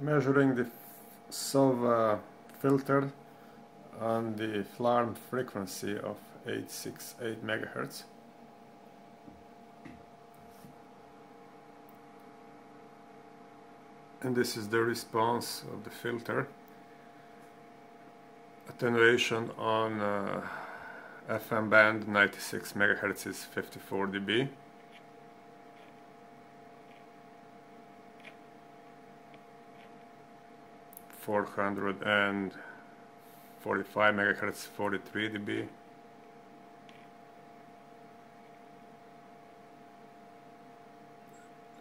measuring the SAW filter on the FLARM frequency of 868 megahertz. And this is the response of the filter. Attenuation on uh, FM band 96 megahertz is 54 dB. 445 megahertz 43 dB.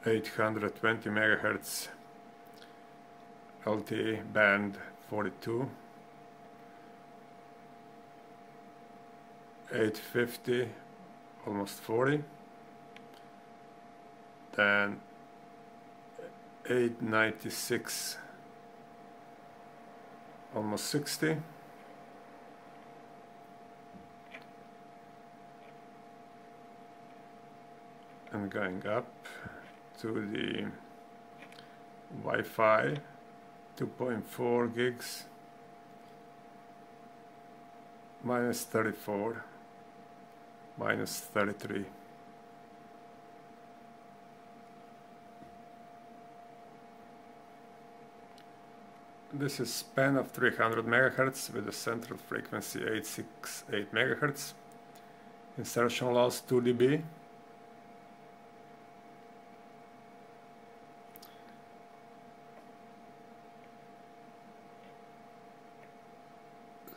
Eight hundred twenty megahertz LTE band forty two, eight fifty, almost forty, then eight ninety six almost 60 and going up to the Wi-Fi 2.4 gigs minus 34 minus 33 This is span of 300 MHz with a central frequency 868 MHz. Insertion loss 2 dB.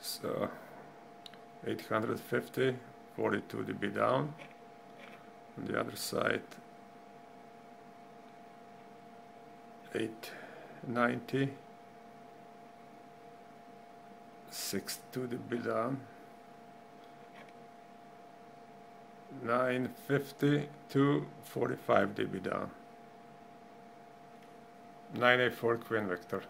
So 850, 42 dB down. On the other side 890 62 dB down 950 to 45 dB down 984 Queen Vector